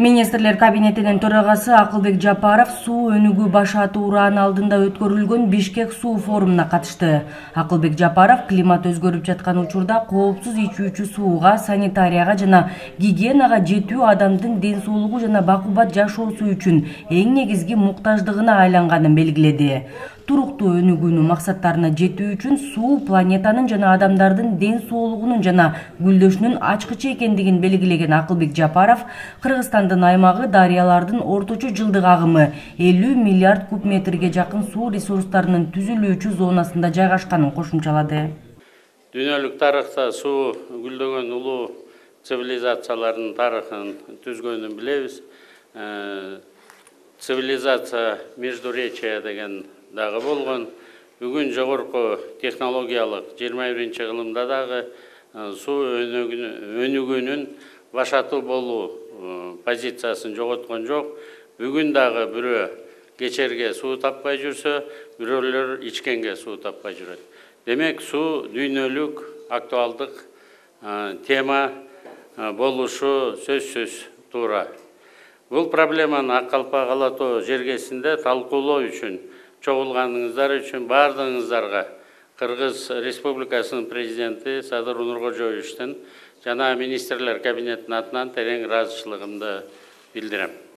министрлер кабинетинин төрагасы акылбек жапаров суу өнүгүү башааты ураан алдында өткөрүлгөн бишкек суу форумуна катышты. Акылбек жапаров климат өзгөрүп жаткан учурда коопсуз ичүүчү сууга санитарияга жана гигиенага жетүү адамдын ден соолугу жана бакубат жашоосу үчүн эң негизги муктаждыгына айланганын белгиледи туруктуу өнүгүүнүн максаттарына жетүү үчүн суу планетанын жана адамдардын ден соолугунун жана гүлдөшүнүн ачкычы экендигин белгилеген акылбек жапаров кыргызстандын аймагы дарыялардын орточо жылдык агымы элүү миллиард куб метрге жакын суу ресурстарынын түзүлүүчү зонасында жайгашканын кошумчалады. Дүйнөлүк тарыхта суу гүлдөгөн улуу цивилизациялардын тарыхын түзгөнүн билебиз. Э, цивилизация междуречия деген дагы болгон бүгүн жогорку технологиялык жыйырма биринчи кылымда дагы суу өнүгүүнүн башаты болуу позициясын жоготкон жок бүгүн дагы бирөө кечерге суу таппай жүрсө бирөөлөр ичкенге суу таппай жүрөт демек суу дүйнөлүк актуалдык тема болушу сөзсүз туура бул проблеманы ак калпак ала тоо жергесинде чогулганыңыздар үчүн баардыгыңыздарга кыргыз республикасынын президенти садыр нуркожоевичтин жана министрлер кабинетинин атынан терең ыраазычылыгымды билдирем